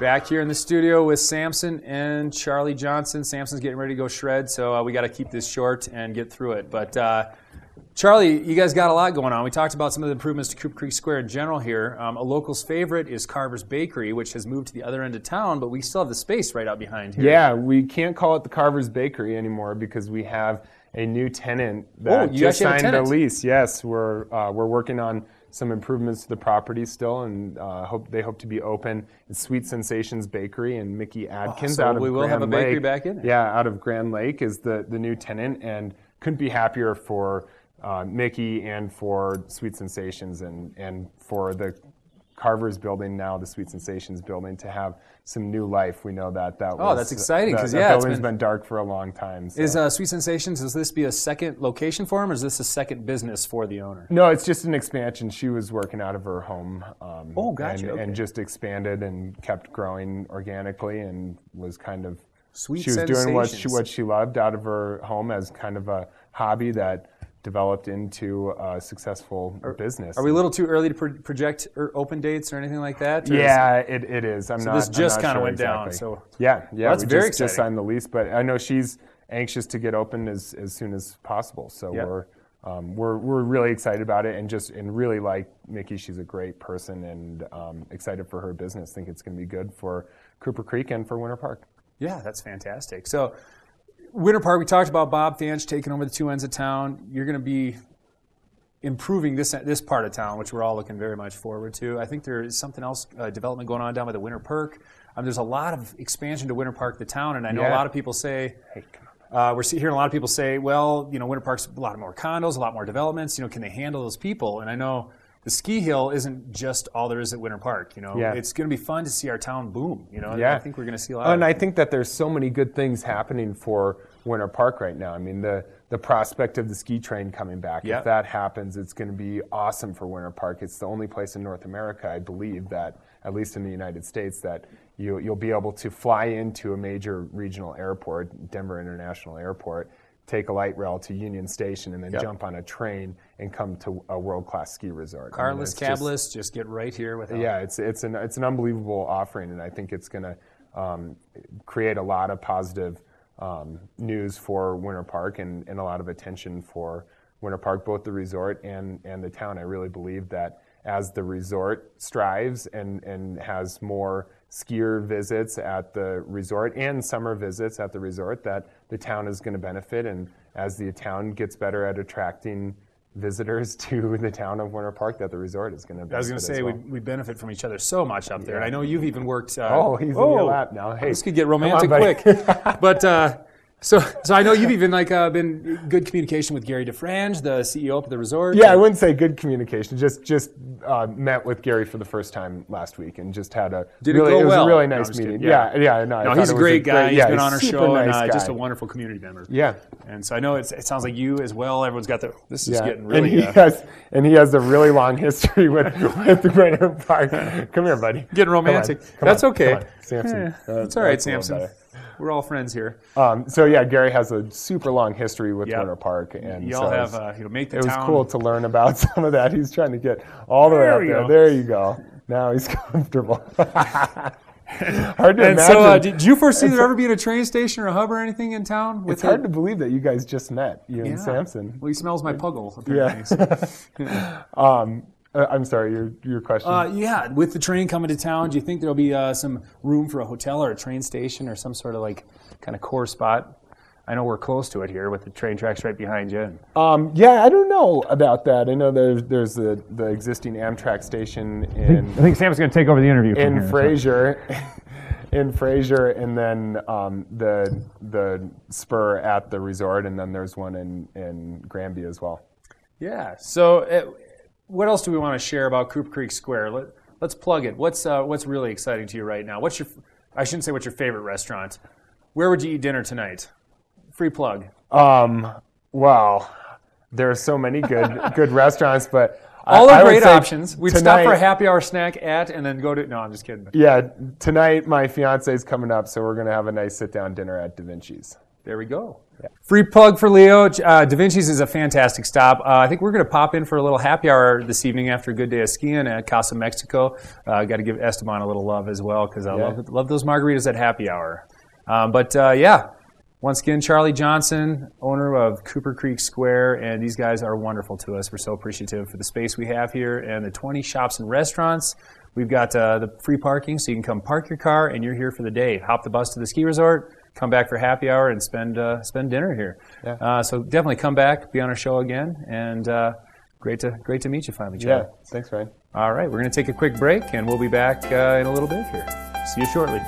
Back here in the studio with Samson and Charlie Johnson. Samson's getting ready to go shred, so uh, we got to keep this short and get through it. But uh, Charlie, you guys got a lot going on. We talked about some of the improvements to Cooper Creek Square in general here. Um, a local's favorite is Carver's Bakery, which has moved to the other end of town, but we still have the space right out behind here. Yeah, we can't call it the Carver's Bakery anymore because we have a new tenant that Oh, you just actually have a signed a lease. Yes, we're uh, we're working on some improvements to the property still, and uh, hope they hope to be open. It's Sweet Sensations Bakery and Mickey Adkins Oh, so out of we will Grand have a bakery Lake. back in there. Yeah, out of Grand Lake is the the new tenant, and couldn't be happier for uh, Mickey and for Sweet Sensations and and for the Carver's building now, the Sweet Sensations building, to have some new life. We know that that Oh, was that's exciting, 'cause, that yeah, it's building's been- been dark for a long time. so. Is uh, Sweet Sensations, does this be a second location for him, or is this a second business for the owner? no, it's just an expansion. She was working out of her home. Um, Oh, gotcha, And, okay. and just expanded and kept growing organically and was kind of. Sweet she was doing what she, what she loved out of her home as kind of a hobby that developed into a successful business. Are we a little too early to pro- project er, open dates or anything like that? Yeah, it, it is. I'm not. this just kinda sure went down, so- yeah, yeah. that's we very just, just exciting. signed the lease, but I know she's anxious to get open as, as soon as possible. So we're um, we're we're really excited about it, and just and really like Mickey. She's a great person, and um, excited for her business. Think it's going to be good for Cooper Creek and for Winter Park. Yeah, that's fantastic. So, Winter Park, we talked about Bob Thanch taking over the two ends of town. You're going to be improving this this part of town, which we're all looking very much forward to. I think there is something else, uh, development going on down by the Winter Park. Um, there's a lot of expansion to Winter Park, the town, and I know a lot of people say, Hey, come uh, we're hearing a lot of people say, well, you know, Winter Park's a lot more condos, a lot more developments. You know, can they handle those people? And I know the ski hill isn't just all there is at Winter Park. You know, Yeah. it's going to be fun to see our town boom. You know, Yeah. I think we're going to see a lot. Oh, and of I think that there's so many good things happening for Winter Park right now. I mean, the the prospect of the ski train coming back. Yeah. If that happens, it's going to be awesome for Winter Park. It's the only place in North America, I believe, that at least in the United States, that you you'll be able to fly into a major regional airport, Denver International Airport. Take a light rail to Union Station and then Yep. jump on a train and come to a world-class ski resort. I mean, Carless, just- cabless, just get right here without. yeah, it's it's an it's an unbelievable offering, and I think it's going to um, create a lot of positive um, news for Winter Park and, and a lot of attention for Winter Park, both the resort and and the town. I really believe that as the resort strives and and has more skier visits at the resort and summer visits at the resort, that the town is going to benefit, and as the town gets better at attracting visitors to the town of Winter Park, that the resort is going to. Be. I was going to say we, we benefit from each other so much up there, and I know you've even worked. Uh, Oh, he's in your lap now. Hey, this could get come on, romantic quick. but uh, so, so I know you've even like uh, been good communication with Gary DeFrange, the CEO of the resort. Yeah, I wouldn't say good communication. Just just uh, met with Gary for the first time last week and just had a Did it really go was well? a really nice just meeting. Yeah, Yeah. yeah, no, No, he's a it great guy. yeah, he's been on our show nice and uh, just a wonderful community member. Yeah. And so I know it's, it sounds like you as well. Everyone's got the. This is Yeah, getting and really he uh, has and he has a really long history with with the Winter Park. Come here, buddy. getting Come on, romantic. come That's on, okay. Samson. Eh, it's all right, that's a little Samson. We're all friends here. Um, so yeah, Gary has a super long history with Yeah. Winter Park, and Y'all so have uh, you know make the it was cool to learn about some of that. He's trying to get all the way up there. go. There you go. Now he's comfortable. hard to And imagine. so, uh, did you foresee there ever being a train station or a hub or anything in town? With it's hard to believe that you guys just met, you Yeah. and Samson. Well, he smells my puggle. Apparently. Yeah. um, uh, I'm sorry, your your question. Uh, yeah, with the train coming to town, do you think there'll be uh, some room for a hotel or a train station or some sort of like kind of core spot? I know we're close to it here with the train tracks right behind you. Um, yeah, I don't know about that. I know there's there's the, the existing Amtrak station in I think Sam's going to take over the interview in here, so- Fraser, in Fraser, and then um, the the spur at the resort, and then there's one in in Granby as well. Yeah. So, uh, what else do we want to share about Cooper Creek Square? Let, let's plug it. What's uh, what's really exciting to you right now? What's your I shouldn't say what's your favorite restaurant. Where would you eat dinner tonight? Free plug. Um, well, there are so many good good restaurants, but All I, are great options. We'd stop for a happy hour snack at, and then go to. No, I'm just kidding. Yeah, tonight my fiance is coming up, so we're gonna have a nice sit down dinner at Da Vinci's. There we go. Free plug for Leo. Uh, da Vinci's is a fantastic stop. Uh, I think we're going to pop in for a little happy hour this evening after a good day of skiing at Casa Mexico. Uh, Got to give Esteban a little love as well because I Yeah. love, love those margaritas at happy hour. Um, but uh, yeah, once again, Charlie Johnson, owner of Cooper Creek Square, and these guys are wonderful to us. We're so appreciative for the space we have here and the 20 shops and restaurants. We've got uh, the free parking, so you can come park your car and you're here for the day. Hop the bus to the ski resort, come back for happy hour, and spend uh, spend dinner here. Yeah. Uh, so definitely come back, be on our show again, and uh, great to great to meet you finally, Yeah. Thanks, Ryan. All right, we're going to take a quick break, and we'll be back uh, in a little bit here. See you shortly.